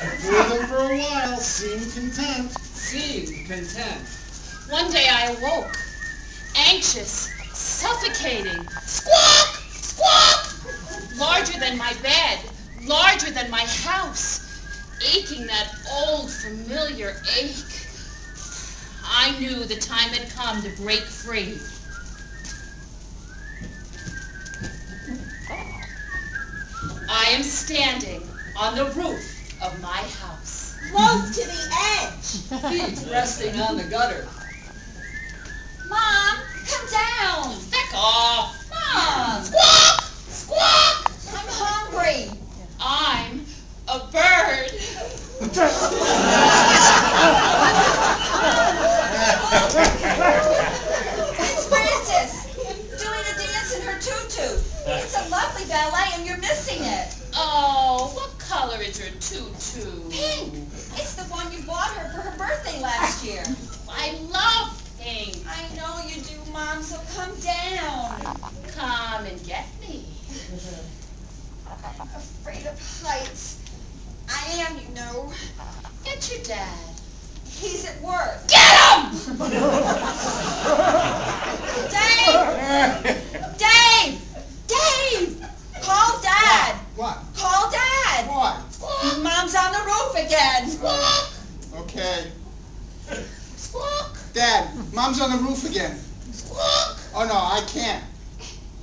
With them for a while, seemed content. Seemed content. One day I awoke, anxious, suffocating. Squawk! Squawk! Larger than my bed, larger than my house, aching that old familiar ache. I knew the time had come to break free. I am standing on the roof of my house. Close to the edge. Feet resting on the gutter. Mom, come down. Back off! Mom, Squawk! Squawk! I'm hungry. I'm a bird. It's Frances doing a dance in her tutu. It's a lovely ballet and you're missing it. Oh, what color is your tutu? Pink. It's the one you bought her for her birthday last year. I love pink. I know you do, Mom, so come down. Come and get me. I'm afraid of heights. I am, you know. Get your dad. He's at work. Get him! Dave! Dave! Dave! Call Dad! What? Call Dad! What? Mom's on the roof again. Squawk! Okay. Squawk! Dad, Mom's on the roof again. Squawk! Oh, no, I can't.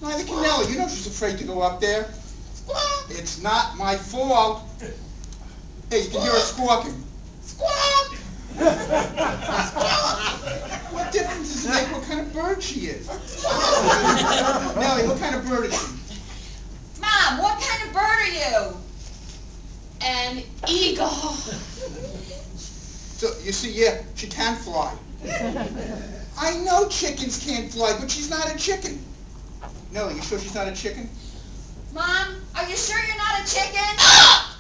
Neither can Nellie. You know she's afraid to go up there. Squawk! It's not my fault. Hey, you can hear her squawking. Squawk! What difference does it make what kind of bird she is? Nellie, what kind of bird is she? Mom, what kind of bird are you? An eagle. So, you see, yeah, she can fly. I know chickens can't fly, but she's not a chicken. Nellie, you sure she's not a chicken? Mom, are you sure you're not a chicken?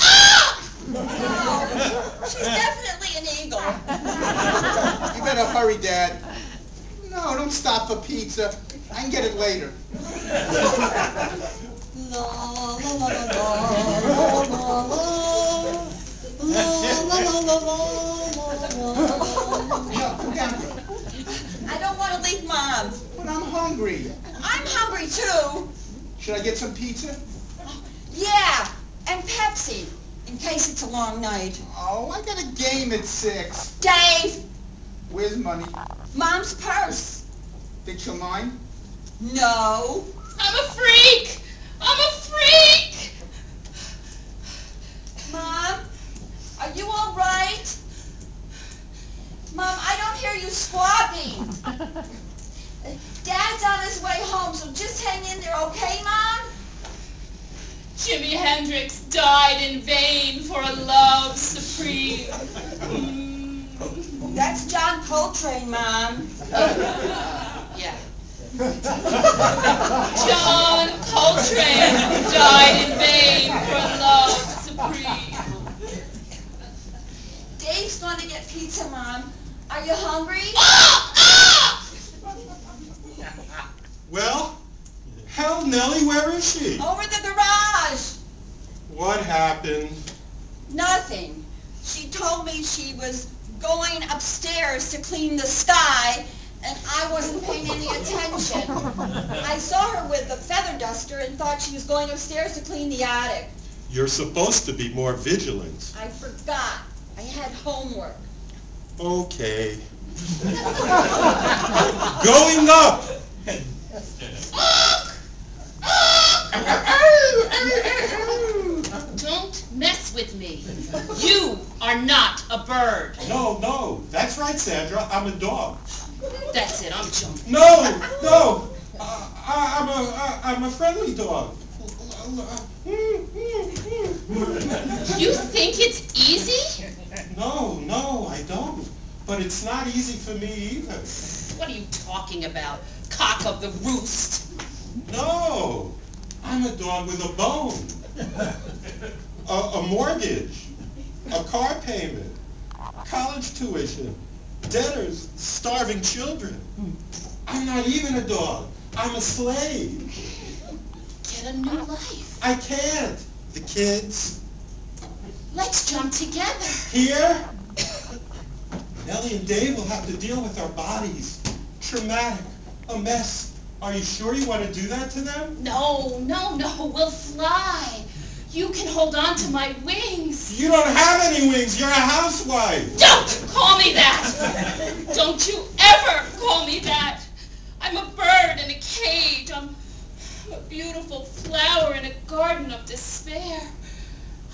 She's definitely an eagle. you better hurry, Dad. No, don't stop for pizza. I can get it later. la la la la la la I don't want to leave Mom. But I'm hungry. I'm hungry too. Should I get some pizza? Yeah, and Pepsi in case it's a long night. Oh, I got a game at six. Dave, Where's money? Mom's purse. Think she'll mind? No. I'm a freak! I'm a freak! Mom, are you all right? Mom, I don't hear you squawking. Dad's on his way home, so just hang in there, okay, Mom? Jimi Hendrix died in vain for a love. Mm. That's John Coltrane, Mom. Yeah. John Coltrane died in vain for love supreme. Dave's going to get pizza, Mom. Are you hungry? Well, hell, Nellie, where is she? Over the garage. What happened? Nothing. She told me she was going upstairs to clean the sky, and I wasn't paying any attention. I saw her with the feather duster and thought she was going upstairs to clean the attic. You're supposed to be more vigilant. I forgot. I had homework. Okay. Going up! Don't mess with me. You are not a bird. No, no, that's right, Sandra. I'm a dog. That's it, I'm jumping. No, no, uh, I, I'm a, I, I'm a friendly dog. You think it's easy? No, no, I don't. But it's not easy for me either. What are you talking about? Cock of the roost. No, I'm a dog with a bone, a, a mortgage, a car payment, college tuition, debtors, starving children. I'm not even a dog. I'm a slave. Get a new life. I can't. The kids, Let's jump together. Here? Nellie and Dave will have to deal with our bodies. Traumatic, a mess. Are you sure you want to do that to them? No, no, no, we'll fly. You can hold on to my wings. You don't have any wings. You're a housewife. Don't call me that! Don't you ever call me that! I'm a bird in a cage. I'm a beautiful flower in a garden of despair.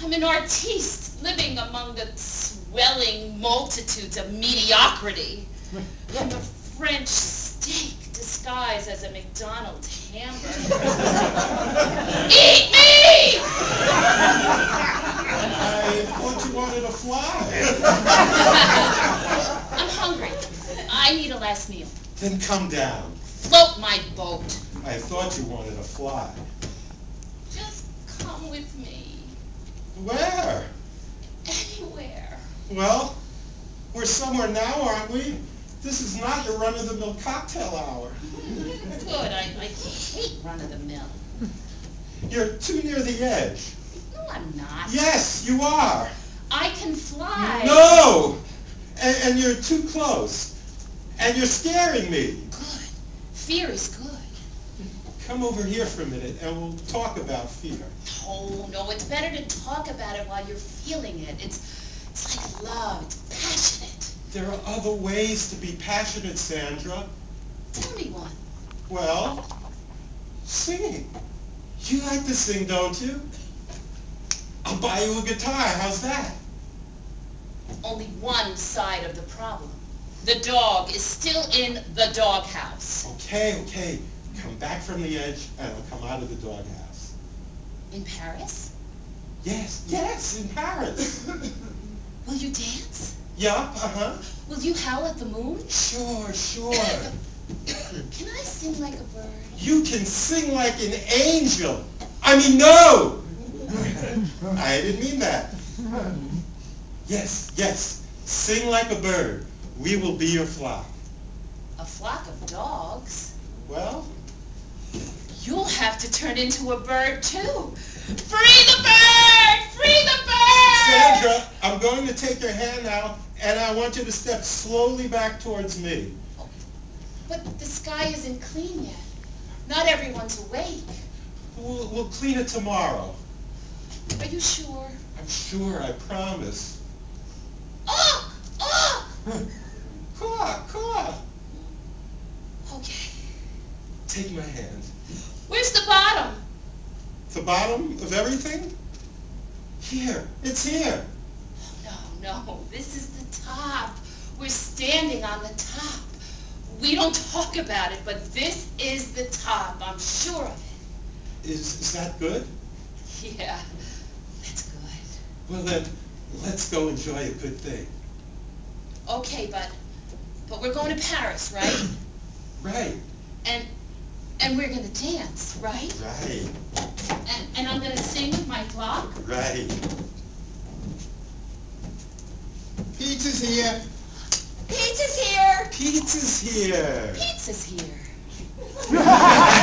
I'm an artiste living among the swelling multitudes of mediocrity. I'm a French steak disguised as a McDonald's hamburger. Eat me! I thought you wanted to fly. I'm hungry. I need a last meal. Then come down. Float my boat. I thought you wanted to fly. Just come with me. Where? Anywhere. Well, we're somewhere now, aren't we? This is not your run-of-the-mill cocktail hour. Good. I, I hate run of the mill. You're too near the edge. No, I'm not. Yes, you are. I can fly. No! And, and you're too close. And you're scaring me. Good. Fear is good. Come over here for a minute and we'll talk about fear. No, no, it's better to talk about it while you're feeling it. It's, it's like love. It's passionate. There are other ways to be passionate, Sandra. Tell me one. Well, singing. You like to sing, don't you? I'll buy you a guitar. How's that? Only one side of the problem. The dog is still in the doghouse. Okay, okay. Come back from the edge and I'll come out of the doghouse. In Paris? Yes, yes, in Paris. Will you dance? yup, uh-huh. Will you howl at the moon? Sure, sure. Can I sing like a bird? You can sing like an angel. I mean, no! I didn't mean that. Yes, yes. Sing like a bird. We will be your flock. A flock of dogs? Well, You'll have to turn into a bird too. Free the bird! Free the bird! Sandra, I'm going to take your hand now, and I want you to step slowly back towards me. But the sky isn't clean yet. Not everyone's awake. We'll, we'll clean it tomorrow. Are you sure? I'm sure, I promise. Oh! Oh! Take my hand. Where's the bottom? The bottom of everything? Here, it's here. No, no, this is the top. We're standing on the top. We don't talk about it, but this is the top. I'm sure of it. Is, is that good? Yeah, that's good. Well then, let's go enjoy a good thing. Okay, but, but we're going to Paris, right? Right, And, and we're gonna dance, right? right, And, and I'm gonna sing with my flock? right. Pizza's here. Pizza's here. Pizza's here. Pizza's here.